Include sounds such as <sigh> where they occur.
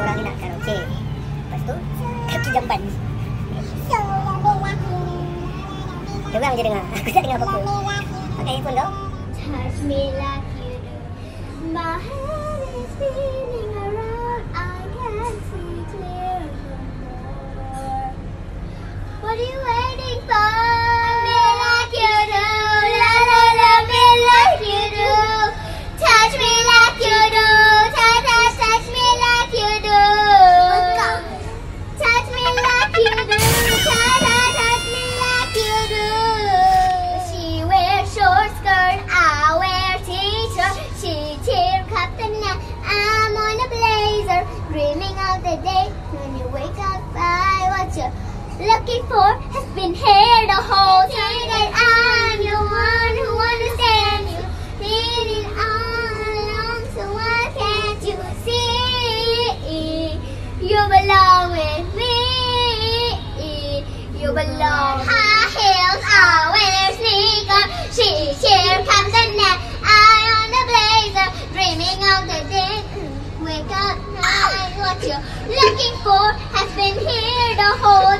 orang nak karaoke. Lepas tu Kaki jamban dia orang je dengar. <laughs> Aku tak dengar apa-apa. Pakai handphone touch me like you do my head is spinning around I can see clear what are you waiting for? looking for has been here the whole time that I'm the one who understands you. Meaning all along, so why can't you see? You belong with me. You belong. High heels always sneaker. She here comes the net. I on the blazer, dreaming of the day. Wake up, night, what you looking for has been here the whole